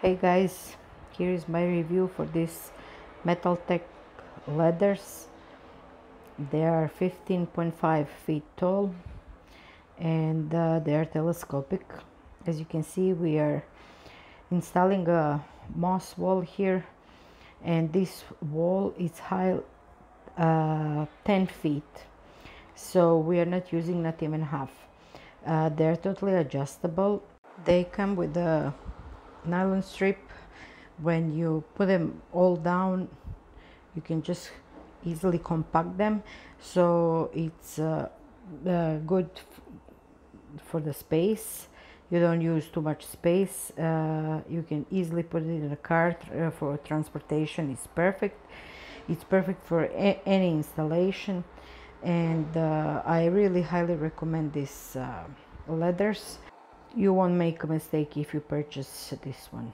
hey guys here is my review for this Metaltech ladders they are 15.5 feet tall and uh, they are telescopic. As you can see we are installing a moss wall here and this wall is high uh, 10 feet. So we are not using not even half. Uh, they're totally adjustable. They come with a nylon strip. When you put them all down you can just easily compact them. So it's uh, uh, good for the space. You don't use too much space. Uh, you can easily put it in a cart uh, for transportation. It's perfect. It's perfect for any installation. And uh, I really highly recommend these uh, ladders you won't make a mistake if you purchase this one